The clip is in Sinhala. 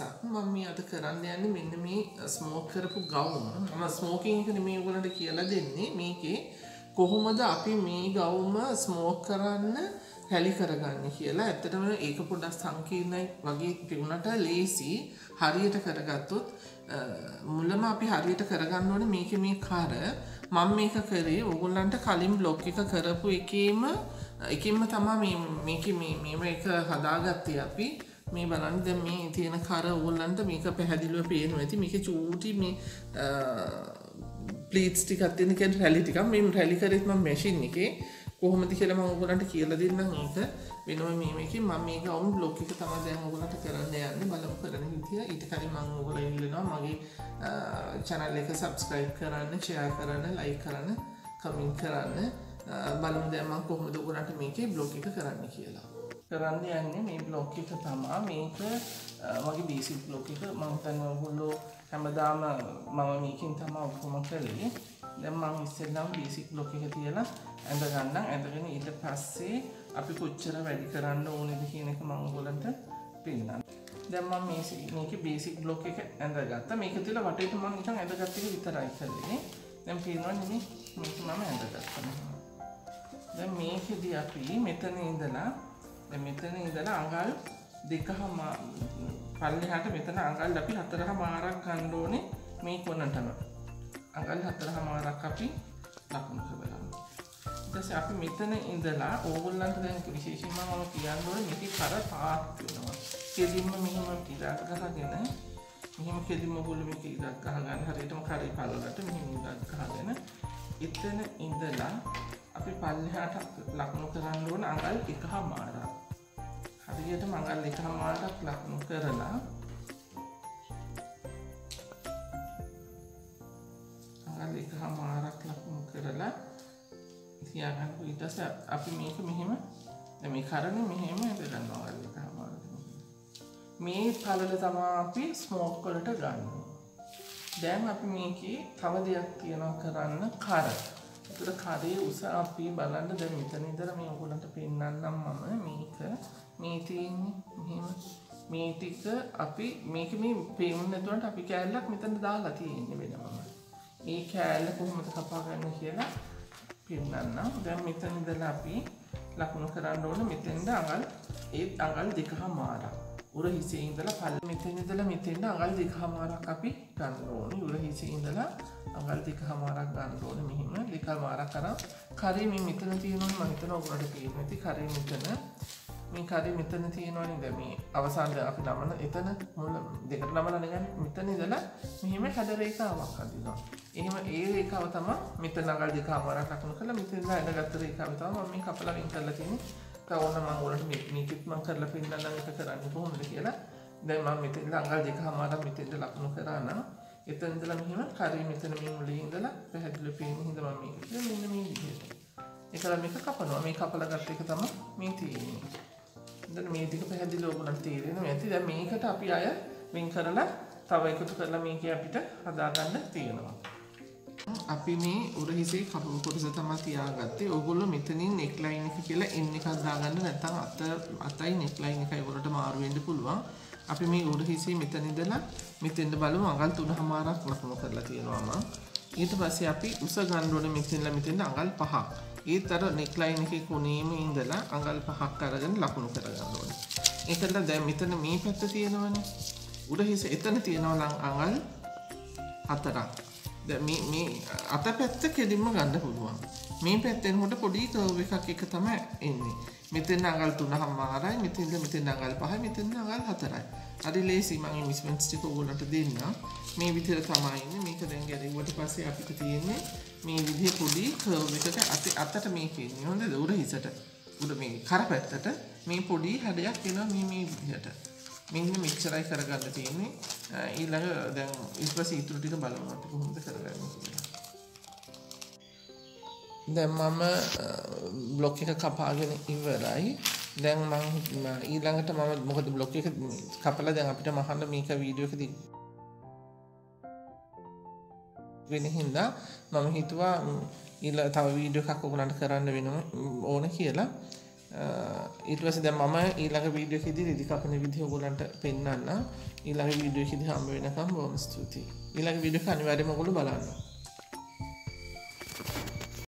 දවසක් මම මේ අද කරන්න යන්නේ මෙන්න මේ ස්මෝක් කරපු ගවුම. ම ස්මෝකින් එක මේ ගලට කියලා දෙන්නේ. මේකේ කොහොමද අපි මේ ගවුම ස්මෝක් කරන්න හැලි කරගන්න කියලා. ඇත්තටම ඒක පොඩ්ඩක් සංකීර්ණයි වගේ පිවුණට ලේසි. හරියට කරගත්තොත් මුලම අපි හරියට කරගන්න ඕන මේක මේ කාර. මං මේක කරේ. ඔගුල්ලන්ට කලින් බ්ලොග් එක කරපු එකේම එකින්ම තමා මේක මේම එක හදාගත්තේ අපි. මේ බලන්ද මේ තියෙන කර ඔගුල්ලන්ට මේක පැහැදිලුව පේනු ඇති මේක චූටි මේ පලීටස් ටිකත්තින කෙන් රැලිටිකම් මෙම රැලිකරෙත්ම මැසින් එකේ කොහොමති කියලම ඔගලන්ට කියල දෙන්න ඒක වෙනම මේක ම මේක ඔවුන් බ්ලොක් එක තම දැන් ඔගලට කරන්න යන්න බලමු කරන හිතිය ඉට කලි මං ඔගල ඉල්ලනවා මගේ චැනල් එක සබස්ක්‍රයිබ් කරන්න ෂයා කරන්න ලයි කරන්න කමින් කරන්න. බලමු දැම කොහොමද ඔගලට මේකේ බ්ලොග් එක කරන්න කියලා. කරන්න යන්නේ මේ බ්ලොග් එක තමා. මේක මගේ බේසික් බ්ලොග් එක. මංතන්න ඔගුල්ලෝ හැමදාම මම මේකින් තමා ඔක්කොම කළේ. දැම් මං ඉස්සෙල්නම් බේසික් බ්ලොග් එක තියලා ඇඳ ගන්න ඇඳගෙන ඊට පස්සේ අපි කොච්චර වැඩි කරන්න ඕනෙද කියන එක මංගොලන්ට පෙන්න්න දැම්ම මේක බේසික් බ්ලොක් එක ඇඳගත්ත. මේක තිල වටට මං නිකන් ඇඳගත්තක විතරයි කලේ දැම් පේනවා නෙම මේක මම ඇඳගත්තන දැ මේකෙද අපි මෙතන ඉඳලා මෙතන ඉඳලා අඟල් දෙක හමා පල්ලහට මෙතන අඟල් අපි හතරහ මාරක් කණ්ඩෝනේ මේ කොන්නටම අඟල් හතරහ මාරක් අපි ලකුණු කරගන්න ඊටසේ අපි මෙතන ඉඳලා ඕගොල්ලන්ට දැන් විශේෂයෙන්ම මම කියන්න ඕනේ මේකේ කර පාත් වෙනවා. කෙලින්ම මෙහෙම ඉලක්ක ගහගෙන මෙහෙම කෙලින්ම ඔයගොල්ලෝ මේක ඉලක්ක ගහගන්න හරියටම කරේ පල්ලකට මෙහෙම ඉලක්ක ගහගෙන එතන ඉඳලා අපි පල්ලෙහාට ලකුණු කරන්න ඕන අඟල් එකහමාරක්. හරියටම අඟල් එකහමාරක් ලකුණු කරලා අඟල් එකහමාරක් ලකුණු කරලා තියාගන්න ඉටස අපි මේක මෙහෙම මේ කරන මෙහෙම ඇදගන්නවා හමාර මේ පලල තමා අපි ස්මෝක්කොලට ගන්න. දැන් අපි මේකේ තව දෙයක් තියෙනවා කරන්න කර. තුට කරේ උස අපි බලන්න ද මෙතන ඉදර මේ ඔගොලට පෙන්න්නම් මම. මේක මේ තියන්නේ මෙහෙම. මේ ටික අපි මේක මේ පෙවුන්නතුවට අපි කෑල්ලක් මෙතන දාලා තියෙන්නේ වෙනමම ඒ කෑල්ල කොහොමද කපාගන්න කියලා පෙන්න්නම් දැන් මෙතන ඉදලා අපි ලකුණු කරන්න ඕන. මෙතෙන්ද අඟල් ඒත් අඟල් දෙක හමාරක් උර හිසේ ඉඳලා පල් මෙතෙන් ඉදලා මෙතෙන්ට අඟල් දෙක හමාරක් අපි ගන්න ඕනි. උර හිසේ ඉඳලා අඟල් දෙක හමාරක් ගන්න ඕන. මෙහිම දෙකල් මාරක් කරම් කරේ මේ මෙතන තියෙනවා මම හිතන ඔයගොල්ලන්ට පේන්නේ නැති කරේ මෙතන මේ කරේ මෙතන තියෙනවනේ. දැන් මේ අවසාන අපි නමන එතන මුල දෙකට නමලා නගන්නේ මෙතන ඉඳලා මෙහෙම හැඩ රේඛාවක් අදිනවා. එහෙම ඒ රේඛාව තමයි මෙතන අඟල් දෙකමාරක් ලකුණු කරලා මෙතන ඉඳලා ඇඳගත්ත රේඛාව තමයි මම මේ කපලා වෙන් කරලා තියෙන්නේ. තවන්න මම ඔයාලට මේ මේකත් මම කරලා පෙන්නන්නම් එක කරන්නේ කොහොමද කියලා. දැන් මම මෙතන ඉඳලා අඟල් දෙකමාරක් මෙතෙන්ද ලකුණු කරා නම් එතන ඉඳලා මෙහෙම කරේ මෙතන මේ මුලින් ඉඳලා පැහැදිලිව පේන හින්දා මම මේක මෙන්න මේ විදිහට. ඒකලා මේක කපනවා. මේ කපලා ගත්ත එක තමයි මේ තියෙන්නේ. දැන් මේ ටික පැහැදිලි ඔයගොල්ලන්ට තේරෙනවා ඇති. දැන් මේකට අපි අය වෙන් කරලා තව එකතු කරලා මේක අපිට හදාගන්න තියෙනවා. අපි මේ උරහිසේ කපපු කොටස තමයි තියාගත්තේ. ඕගොල්ලෝ මෙතනින් නෙක් ලයින් එක කියලා N එකක් දාගන්න නැත්නම් අත අතයි නෙක් ලයින් එකයි වලට මාරු වෙන්න පුළුවන්. අපි මේ උරහිසේ මෙතන ඉඳලා මෙතෙන්ද බලමු අඟල් 3මාරක් ලකුණු කරලා තියෙනවා මම. ඊට පස්සේ අපි උස ගන්න ඕනේ මෙතෙන්ලා මෙතෙන්ද අඟල් 5ක්. ඒත් අර නෙක් ලයින් එකේ කොනේම ඉඳලා අඟල් 5ක් අරගෙන ලකුණු කරගන්න ඕනේ. ඒකෙන්ද දැන් මෙතන මේ පැත්ත තියෙනවනේ. උරහිස එතන තියෙනවා නම් අඟල් 4ක්. මේ මේ අත පැත්ත කෙලින්ම ගන්න පුළුවන්. මේ පැත්තෙන් හොට පොඩි කර්ව් එකක් එක තමයි එන්නේ. මෙතෙන් අඟල් 3මාරයි, මෙතෙන්ද මෙතෙන් අඟල් 5යි, මෙතෙන් අඟල් 4යි. හරි ලේසි මම ඉන්වෙස්ට්මන්ට්ස් ටික ඔයගොල්ලන්ට දෙන්නම්. මේ විදිහට තමයි ඉන්නේ. මේක දැන් ගැලෙව්වට පස්සේ අපිට තියෙන්නේ මේ විදිහේ පොඩි කර්ව් එකක අත අතට මේක ඉන්නේ. හොඳද? උඩ හිසට. උඩ මේ කර පැත්තට මේ පොඩි හැඩයක් එනවා මේ මේ විදිහට. මෙන්න මෙච්චරයි කරගන්න තියෙන්නේ. ඊළඟ දැන් ඊට පස්සේ ඊටු ටික බලමු අපි කොහොමද කරගන්නේ කියලා. දැන් මම බ්ලොක් එක කපාගෙන ඉවරයි. දැන් මම ඊළඟට මම මොකද බ්ලොක් එක කපලා දැන් අපිට මහන්න මේක වීඩියෝ එකදී වෙන හින්දා මම හිතුවා ඊළ තව වීඩියෝ එකක් ඔයගලන්ට කරන්න වෙනම ඕන කියලා. ඊටවස ද මම ඊළඟ වීඩියෝ හිදි රිදි කපන විදිහ ගොලන්ට පෙන්න්න ඊළඟ වීඩියෝ හිදි හම්බ වෙනකම් බෝම ස්තුතියි. ඊළඟ විඩිය අනිවැඩමගොලු බලන්න.